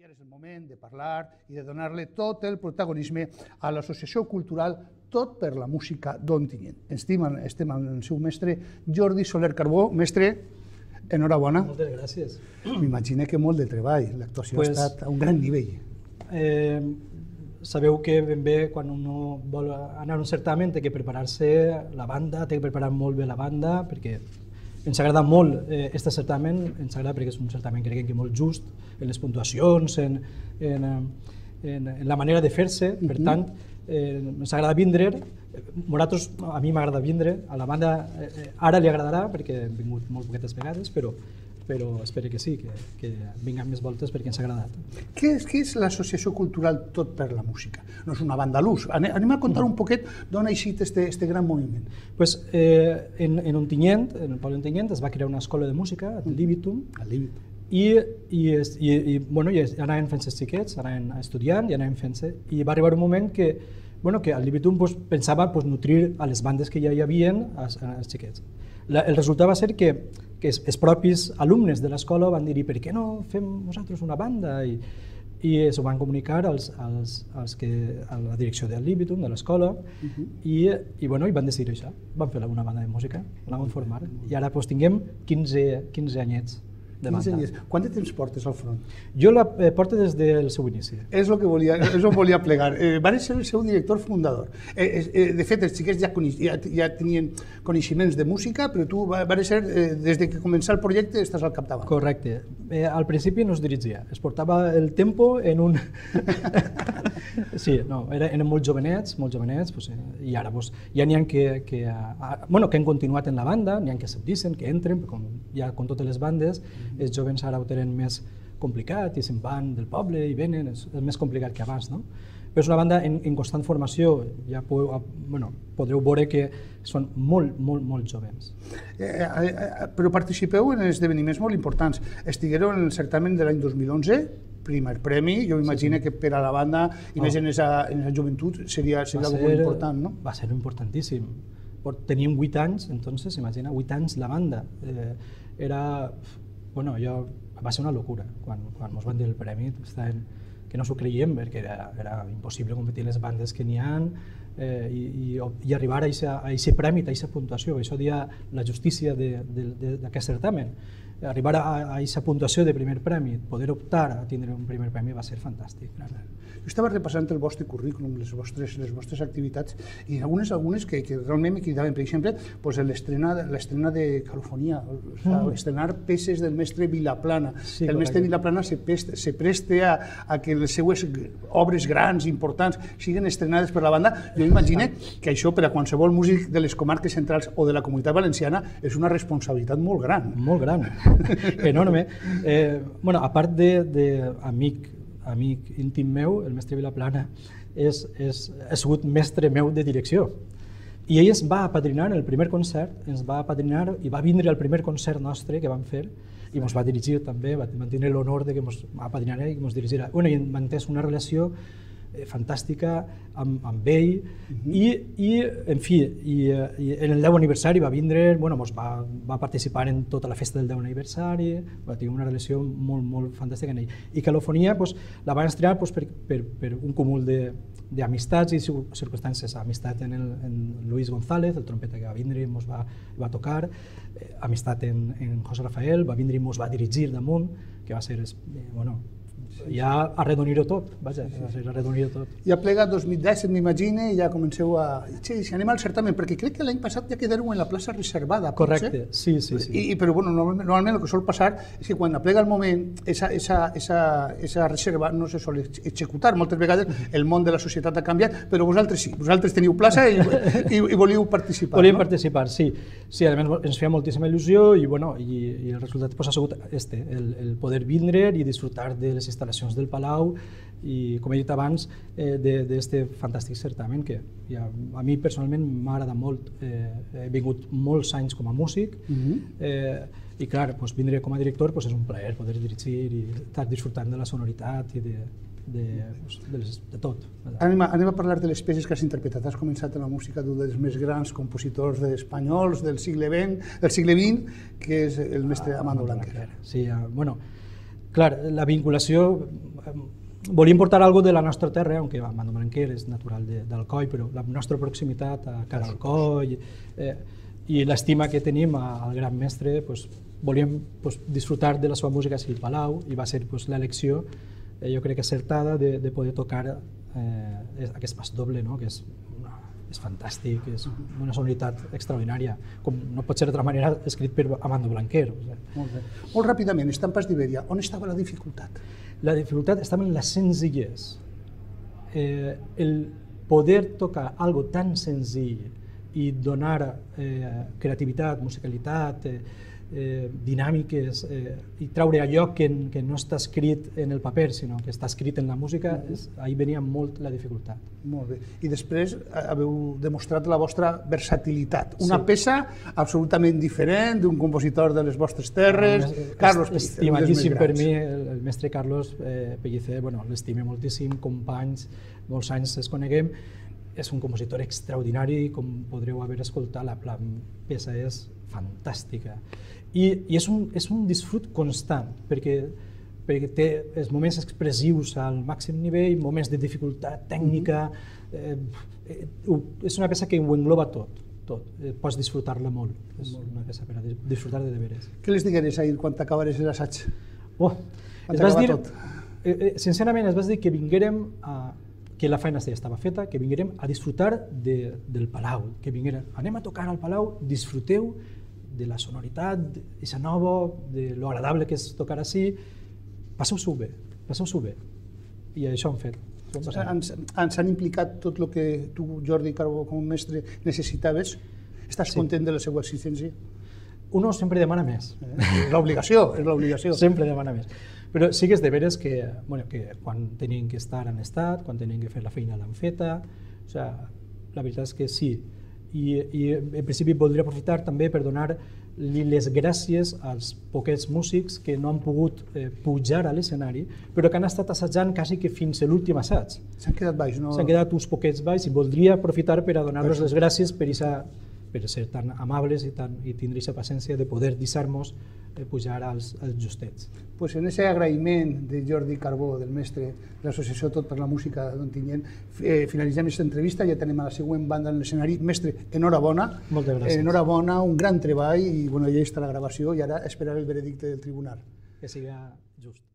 I ara és el moment de parlar i de donar-li tot el protagonisme a l'Associació Cultural Tot per la Música d'Ontinyent. Estem, estem amb el seu mestre Jordi Soler Carbó. Mestre, enhorabona. Moltes gràcies. M'imagino que molt de treball. L'actuació Pues- ha estat a un gran nivell. Eh, sabeu que ben bé quan un vol anar a un certamen té que preparar-se la banda, té que preparar molt bé la banda, perquè ens agrada molt eh, este certamen, ens agrada perquè és un certamen crec que molt just en les puntuacions, en, en, eh, en, en la manera de fer-se, per tant, eh, ens agrada vindre, nosaltres, a mi m'agrada vindre, a la banda eh, eh, ara li agradarà perquè hem vingut molt poquetes vegades, però però espero que sí, que, que vinguem més voltes perquè ens ha agradat. Què és, què és l'Associació Cultural Tot per la Música? No és una banda l'ús. Ane- Anem a contar un poquet d'on ha eixit este, este gran moviment. Pues, eh, en, en Ontinyent, en el poble d'Ontinyent, es va crear una escola de música, el Libitum, Al límit. i, i, i, i, bueno, i anaven fent-se xiquets, anaven estudiant i anaven fent-se, i va arribar un moment que, bueno, que el Libitum pues, pensava pues, nutrir a les bandes que ja hi havien als, als xiquets. La, el resultat va ser que, que els, els propis alumnes de l'escola van dir per què no fem nosaltres una banda? I, i s'ho van comunicar als, als, als que, a la direcció del Libitum, de l'escola, i, i, bueno, i van decidir això. Van fer una banda de música, la van formar, i ara pues, tinguem 15, 15 anyets de 15 banda. dies. Quant de temps portes al front? Jo la eh, porto des del seu inici. És el que volia, és on volia plegar. Eh, va ser el seu director fundador. Eh, eh, de fet, els xiquets ja, coneix, ja, ja tenien coneixements de música, però tu va, va ser, eh, des de que començà el projecte, estàs al capdavant. Correcte. Eh, al principi no es dirigia, es portava el tempo en un... sí, no, era, eren molt jovenets, molt jovenets, pues, eh, i ara pues, ja n'hi ha que, que, a, bueno, que han continuat en la banda, n'hi ha que s'abdicen, que entren, com, ja com totes les bandes, els jovens ara ho tenen més complicat i se'n van del poble i venen, és, és més complicat que abans, no? Però és una banda en, en constant formació, ja podeu, bueno, podreu veure que són molt, molt, molt jovens. Eh, eh, eh, però participeu en esdeveniments molt importants. Estiguereu en el certamen de l'any 2011, primer premi, jo m'imagino que per a la banda i més Oh. en esa, en esa joventut seria, seria molt important, no? Va ser importantíssim. Por- Teníem 8 anys, entonces, imagina, 8 anys la banda. Eh, era, bueno, jo, va ser una locura. Quan, quan ens van dir el premi, estàvem, que no s'ho creiem perquè era, era impossible competir les bandes que n'hi ha eh, i, i, i arribar a aquest premi, a aquesta puntuació, això dia la justícia d'aquest certamen. Arribar a aquesta puntuació de primer premi, poder optar a tindre un primer premi va ser fantàstic. Jo estava repassant el vostre currículum, les vostres, les vostres activitats, i algunes, algunes que, que realment me cridaven. Per exemple, pues, l'estrena de calofonia, o sigui, estrenar peces del mestre Vilaplana. Mm. Sí, el mestre. Vilaplana se, presta, se preste a, a que les seues obres grans, importants, siguin estrenades per la banda. Jo imagino que això per a qualsevol músic de les comarques centrals o de la comunitat valenciana és una responsabilitat molt gran. Molt gran, enorme. Eh, bueno, a part de, de amic, íntim meu, el mestre Vilaplana, és, és, ha sigut mestre meu de direcció. I ell es va apadrinar en el primer concert, ens va apadrinar i va vindre al primer concert nostre que vam fer i ens va dirigir també, va, tenir l'honor de que ens apadrinara i que ens dirigirà. Bueno, I hem entès una relació eh, fantàstica amb, amb ell i, i, en fi, i, eh, i en el 10 aniversari va vindre, bueno, mos va, va participar en tota la festa del 10 aniversari, va tenir una relació molt, molt fantàstica amb ell. I Calofonia pues, la van estrenar pues, per, per, per un cúmul de d'amistats i cir- circumstàncies, amistat en, el, en Luis González, el trompeta que va vindre i mos va, va tocar, eh, amistat en, en José Rafael, va vindre i mos va dirigir damunt, que va ser, eh, bueno, ja arredonir-ho tot, vaja, va ser arredonir-ho tot. Ja plega 2017, m'imagino, i ja comenceu a... Sí, si anem al certamen, perquè crec que l'any passat ja quedareu en la plaça reservada. Correcte, ser? sí, sí, sí. I, però bueno, normalment, normalment el que sol passar és que quan aplega el moment, esa, esa, esa, esa reserva no se sol ex- executar. Moltes vegades el món de la societat ha canviat, però vosaltres sí, vosaltres teniu plaça i, i, i volíeu participar. Volíem no? participar, sí. Sí, a més ens feia moltíssima il·lusió i, bueno, i, i el resultat pues, ha sigut este, el, el poder vindre i disfrutar de les instal·lacions del Palau i, com he dit abans, eh, d'aquest fantàstic certamen que ja, a mi personalment m'ha agradat molt. Eh, he vingut molts anys com a músic Mhm. eh, i, clar, pues, vindre com a director pues, és un plaer poder dirigir i estar disfrutant de la sonoritat i de, de, pues, de, les, de tot. Anem a, anem a parlar de les peces que has interpretat. Has començat en la música d'un dels més grans compositors espanyols del segle XX, del segle XX, que és el mestre Amando Blanquer. Sí, eh, bueno, clar, la vinculació, volíem portar algo de la nostra terra, aunque Amando Branquer és natural de, d'Alcoi, però la nostra proximitat a cara al Coi eh, i l'estima que tenim al gran mestre, pues, volíem pues, disfrutar de la seva música a Palau i va ser pues, l'elecció, eh, jo crec que acertada, de, de poder tocar eh, aquest pas doble, no? que és és fantàstic, és una sonoritat extraordinària, com no pot ser d'altra manera escrit per Amando Blanquer. Molt bé. Molt ràpidament, Estampes d'Iberia, on estava la dificultat? La dificultat estava en la senzillesa. Eh, el poder tocar algo tan senzill i donar eh, creativitat, musicalitat, eh, eh, dinàmiques eh, i traure allò que, que no està escrit en el paper, sinó que està escrit en la música, mm -hmm. és, ahir venia molt la dificultat. Molt bé. I després eh, haveu demostrat la vostra versatilitat. Una sí. peça absolutament diferent d'un compositor de les vostres terres, ah, Carlos Pellicer. Estimadíssim per mi, el, el mestre Carlos eh, Pellicer, bueno, l'estime moltíssim, companys, molts anys es coneguem, és un compositor extraordinari, com podreu haver escoltat, la, la peça és fantàstica. I, i és, un, és un disfrut constant, perquè, perquè té els moments expressius al màxim nivell, moments de dificultat tècnica, eh, eh, és una peça que ho engloba tot, tot. Eh, pots disfrutar-la molt, és una peça per a disfrutar de deberes. Què les digueres ahir quan t'acabares l'assaig? Oh, es vas dir, tot? Eh, eh, sincerament, es vas dir que vinguérem a, que la feina ja estava feta, que vinguérem a disfrutar de, del Palau, que vinguérem, anem a tocar al Palau, disfruteu de la sonoritat, d'aquesta nova, de lo agradable que és tocar així, passeu-s'ho bé, passeu-s'ho bé. I això han fet. Ens, ens han implicat tot el que tu, Jordi Carbó, com a mestre, necessitaves? Estàs sí. content de la seva existència? Uno sempre demana més. Eh? És l'obligació, és l'obligació. sempre demana més. Però sí que és de veres que, bueno, que quan tenien que estar han estat, quan tenien que fer la feina l'han feta, o sea, la veritat és que sí, i, i en principi voldria aprofitar també per donar li les gràcies als poquets músics que no han pogut eh, pujar a l'escenari, però que han estat assajant quasi que fins a l'últim assaig. S'han quedat baix, no? S'han quedat uns poquets baix i voldria aprofitar per a donar-los les gràcies per, isa, per ser tan amables i, tan, i tindre aquesta paciència de poder deixar-nos eh, pujar als, als justets. Pues en ese agraïment de Jordi Carbó, del mestre de l'associació Tot per la Música d'Ontinyent, eh, finalitzem aquesta entrevista, ja tenim a la següent banda en l'escenari. Mestre, enhorabona. Moltes gràcies. Enhorabona, un gran treball i bueno, ja està la gravació i ara esperar el veredicte del tribunal. Que siga just.